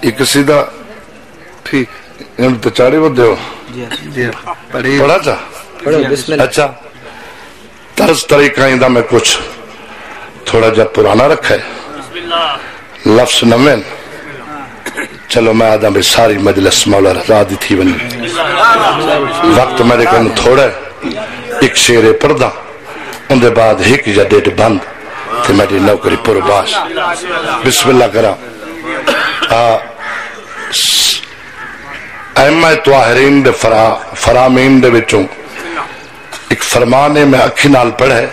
ایک سیدھا تو چاڑی ودے ہو پڑھا چا اچھا۔ طرز طریقہ میں کچھ تھوڑا جا پرانا رکھا ہے۔ لفظ نمین چلو میں آدھا بھی ساری مجلس مولا رضا دی تھی بنی۔ وقت میرے کن تھوڑا ہے۔ ایک شیر پردہ۔ ان دے بعد ہک یا ڈیٹ بند۔ تھی میری نوکری پر باش بسم اللہ کرا۔ ایمہ تواہرین دے فرا، فرامین دے بچوں ایک فرمانے میں اکھی نال پڑھے،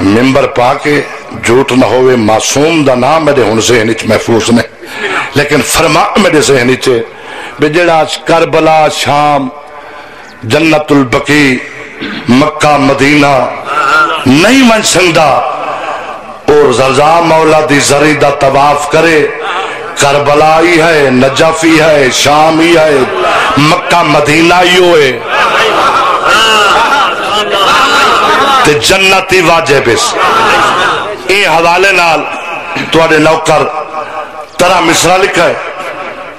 ممبر پا کے جھوٹ نہ ہوئے، معصوم دا نام میرے ہن ذہن وچ محفوظ نے۔ لیکن فرما میرے ذہن وچ بجڑا کربلا، شام جنت البقی مکہ، مدینہ نہیں من سنگدا اور زرزا مولا دی زری دا طواف کرے کربلا ہی ہے، نجفی ہے شام ہی ہے، مکہ مدینہ ہی ہوئے۔ تے جنتی واجب اس اے حوالے نال تواڈے نوکر ترا مصرا لکھا ہے۔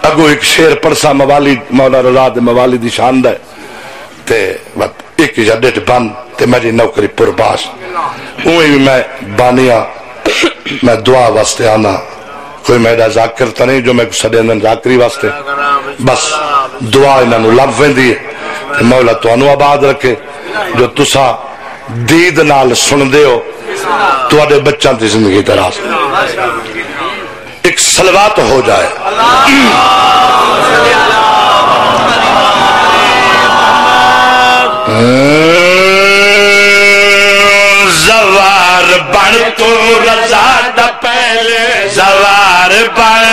اگو ایک شیر پرسا موالی مولا رضا دے موالی دی شان دے تے ایک جڈٹ بند تے میری نوکری پر باش اوہی بھی میں بانیا میں دعا واسطے آنا۔ کوئی میرا ذاکر تا نہیں جو میں سڑے اندر ذاکری واسطے۔ بس دعا انہوں لب ویندی ہے۔ مولا تو انو آباد رکھے۔ جو تسا دید نال سن دے ہو تو اڈے بچہ زندگی تراز ایک سلوات ہو جائے۔ زوار بن تو رضا دا پہلے زوار بن۔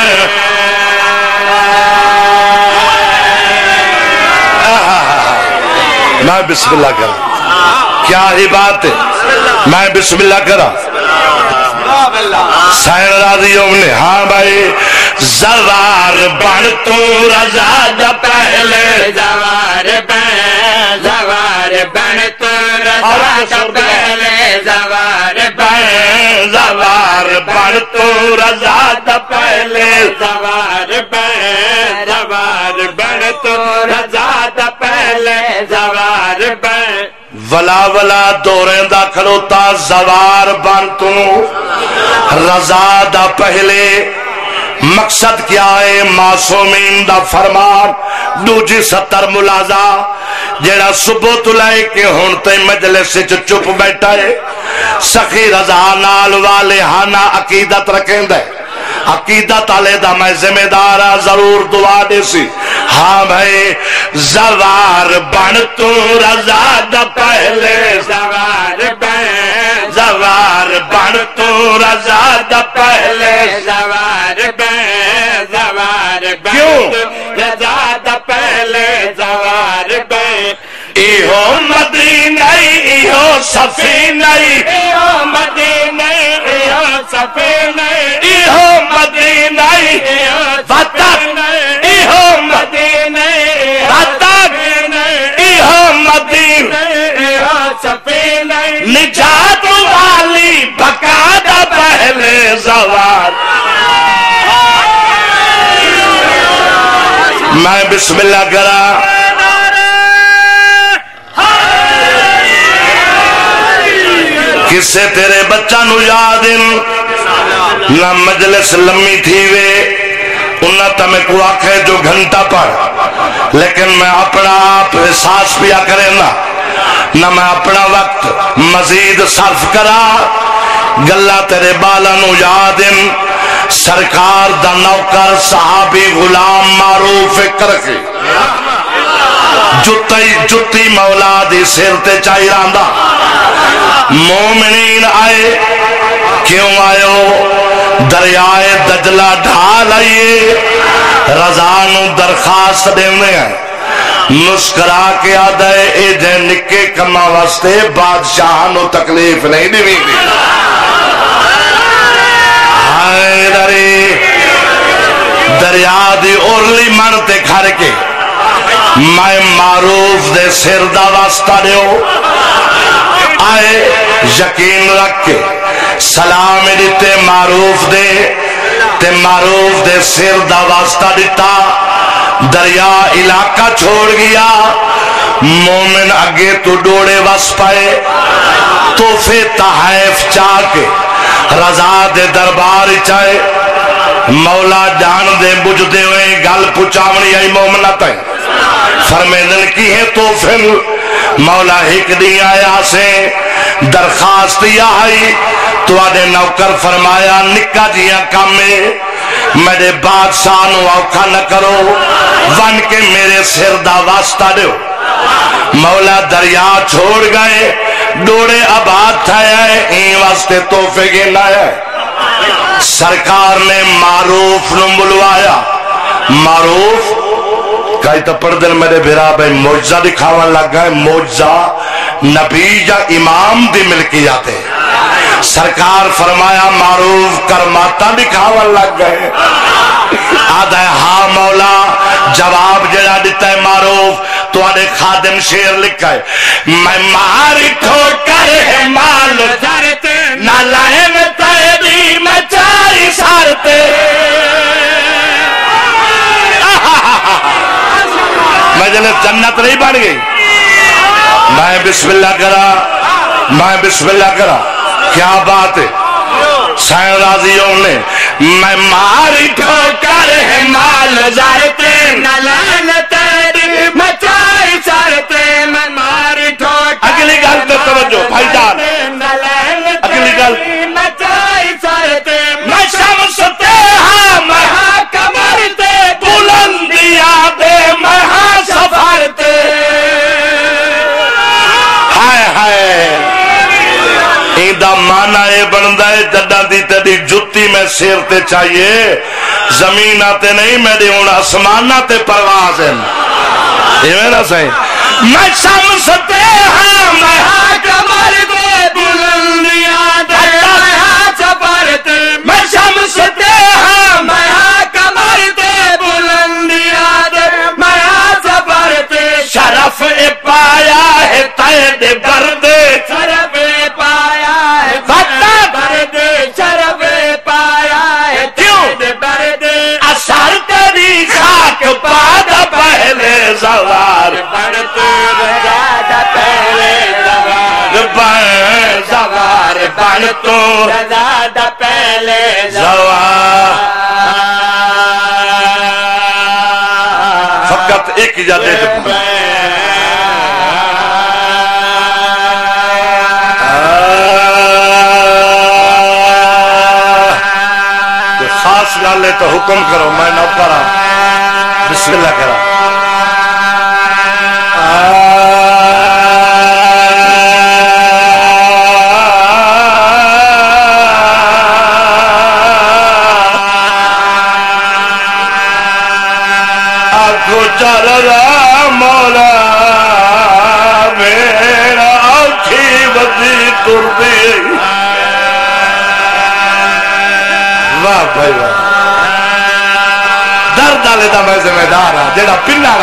میں بسم اللہ کروں کیا ہی بات ہے؟ میں بسم اللہ کرا۔ سین راضی نے ہاں بھائی۔ زوار بن تو رضا دا پہلے زوار بن۔ زوار بن تو رضا دا پہلے زوار بن زوار بن تو رضا دا پہلے زوار بن زوار بن تو رضا دا پہلے زوار بن ولا ولا دوریں دا کھلوتا زوار بن تو رضا دا پہلے مقصد کیا ہے معصومین دا فرمان دوجی ستر جیڑا صبح تو لائے کہ ہون تے مجلس سے چپ بیٹھا ہے سخی رضا نال والے ہانا عقیدت رکھیں دے عقیدت علی دا میں ذمہ دارا ضرور دعا دے سی ہاں بھائی زوار بن تو رضا دا پہلے زوار بن زوار بن تو رضا دا پہلے زوار بن زوار بن کیوں؟ رضا دا پہلے زوار ایہو مدینہ ایہو سفینہ ایو مدینہ ایو سفینہ ایہو مدینہ وطن ایہو مدینہ وطن ایہو مدینہ ایو سفینہ نجات والی پہلے زوار میں بسم اللہ کرا کسے تیرے بچہ نو یاد نہ مجلس لمی تھی وے انہا تا میں کو آکھے جو گھنٹا پڑھ لیکن میں اپنا آپ احساس پیا کرے نا۔ نہ میں اپنا وقت مزید صرف کرا۔ گلہ تیرے بالا نو یاد سرکار دا نوکر صحابی غلام معروف کر کے۔ جتی جتی مولا دی سیرتے چاہی راندہ مومنین آئے کیوں آئے ہو دریائے دجلہ ڈھال آئیے رضانو درخواست دینے ہیں مسکرا کے آدھے اے جے نکے کما واسطے بادشاہانو تکلیف نہیں دی بھی ہائے دری دریا دی اورلی منتے کھر کے میں معروف دے سر دا واسطہ دیو۔ آئے یقین رکھ کے سلام دیتے، معروف دے، تے معروف دے سر دا واسطہ دیتا۔ دریا علاقہ چھوڑ گیا۔ مومن اگے تو ڈوڑے وس پائے۔ توفے تحائف چاہ کے رضا دے دربار چاہے مولا جان دے بجھ دے ہوئے گل پچاونی آئی مومنت ہے فرمیدن کی ہے تو پھر مولا ایک دی آیا سے درخواست یا آئی تو آدھے نوکر فرمایا، نکا جیا کامے، میرے بادشاہ نو اوکھا نہ کرو، ون کے میرے سر دا واسطہ دیو۔ مولا دریا چھوڑ گئے، ڈوڑے آباد تھا ہے این واسطے توفے گے گینا ہے سرکار نے معروف نو بلوایا۔ معروف؟ کئی تو پڑھ دل میرے بھرا بھائی موجزہ دکھاوا لگ گئے۔ موجزہ نبی یا امام دی ملکی جاتے سرکار فرمایا، معروف کرماتا دکھاوا لگ گئے۔ آدھا ہے ہاں مولا، جواب جڑا دیتا ہے معروف تو آدھے خادم شیر لکھا ہے۔ میں ماری ٹھوکر ہے مال۔ نہ لائے میں چاری سارتے۔ میں جلے جنت نہیں بن گئی، میں بسم اللہ کرا، میں بسم اللہ کرا۔ کیا بات ہے؟ سائن راضیوں نے، میں ماری ٹھوکر ہے، مال سرتے ایدہ مانا اے بندہ ہے جڈا دی تیری جتی میں سیر تے چاہیے زمین آتے نہیں میری ان آسمان آتے پرواز ہیں یہ میرا صحیح میں شمس تے ہاں میں ہاں کمرتے بلندیاں دے مہا سفرتے میں شمس تے ہاں میں مہا کمرتے بلندیاں دے مہا سفرتے شرف اے پایا ہے تید برد شرف پایا بن تو زیادہ پہلے فقط ایک اجازت خاص گل ہے تو حکم کرو میں نہ کرا بسم اللہ کرا آخو چل رہا مولا، میرا آخی بدی تر دی واہ بھائی واہ۔ درد والے کا میں ذمہ دار ہاں جہاں پنڈا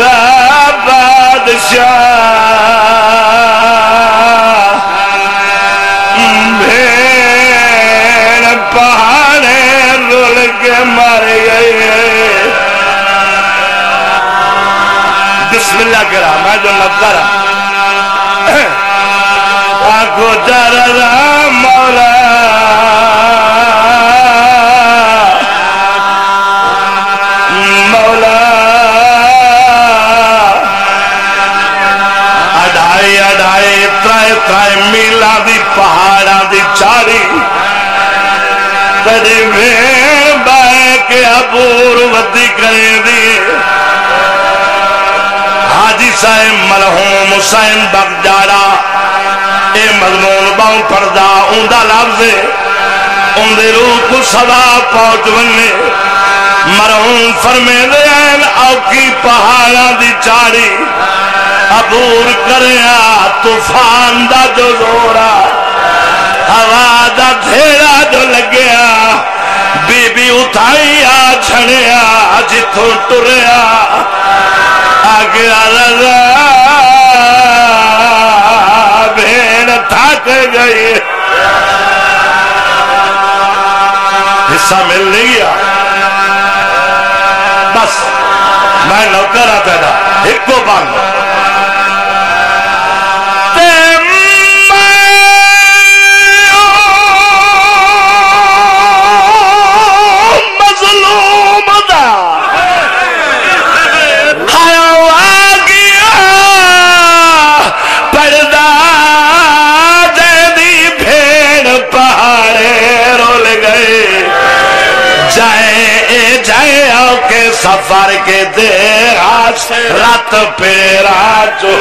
رہا بادشاہ بھیڑ بسم کرا میں جو نظر آنکھو چر مولا۔ مولا۔ اڈائی اڈائی ترائے ترائے میلا دی پہاڑا دی چاری تری میں بائے کے عبور ودی کرے دی۔ حاجی صاحب، مرحوم حسین بگ اے مضمون باؤں پردہ، اوندا لفظ ان روح کو صدا پہنچ ونے مرحوم فرمے دے این اوکی پہاڑا دی چاڑی۔ عبور کریا، طوفان دا جو زورا۔ ہوا دا دھیرا جو لگیا۔ بی بی اتھائی آ چھڑیا جتوں ٹریا آگیا رضا بھیڑ تھک گئی۔ حصہ مل نہیں گیا۔ بس، میں نوکر ہاں آتا تھا ایک کو بند سفر کے دے آج رات پیرا جو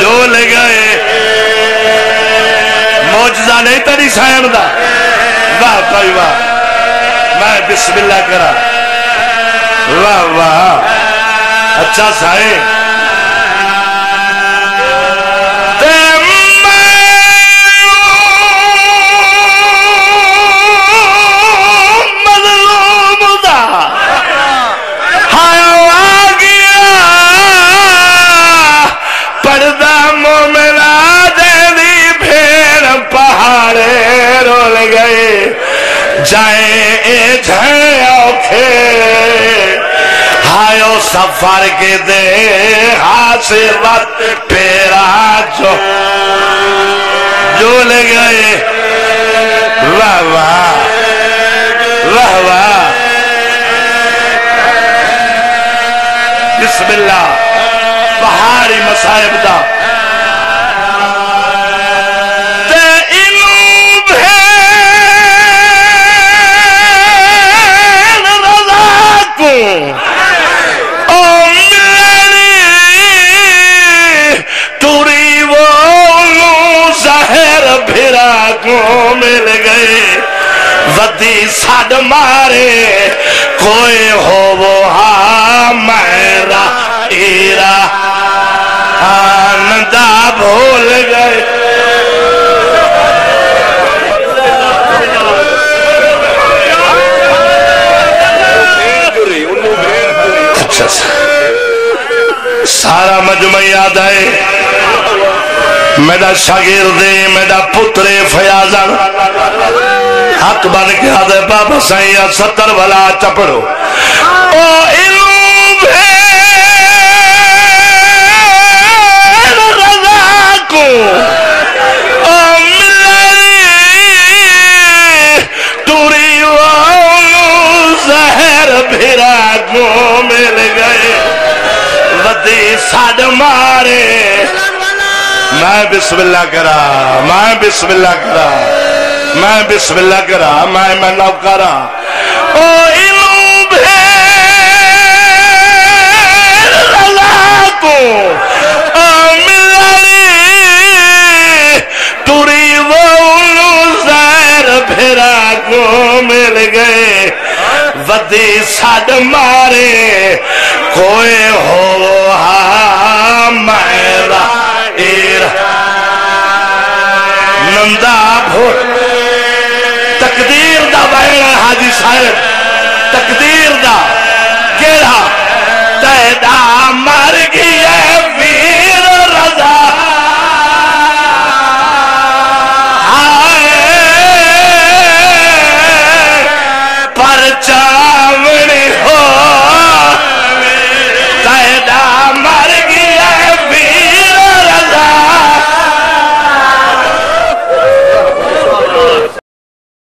جو لے گئے۔ موجزہ نہیں تری سائن دا۔ واہ بھائی واہ۔ میں بسم اللہ کرا۔ واہ واہ۔ اچھا سائن جائیں جائیں اوکھے۔ ہائیو سفر کے دے حاصلت پیرا جو۔ جو لے گئے۔ واہ واہ۔ واہ واہ۔ بسم اللہ۔ پہاڑی مسائب دا۔ توری وہ زہر بھرا کو مل گئے ودی ساڈ مارے کوئی ہو وہ ہاں میرا ایرا آنندہ بھول گئے۔ مجمع یاد آئے میرا شاگرد، میرا پترے فیاضن ہاتھ بن کے آدھے بابا سائیہ ستر والا چپڑو۔ او علم بھین رضا کو۔ ودی ساڑ مارے۔ میں بسم اللہ کرا، میں بسم اللہ کرا، میں بسم اللہ کرا، میں میں نو کرا۔ او علم بھین رضا کو توری وولو زہر بھرا کو مل گئے۔ ودی ساڑ مارے۔ کوئی ہو Aí,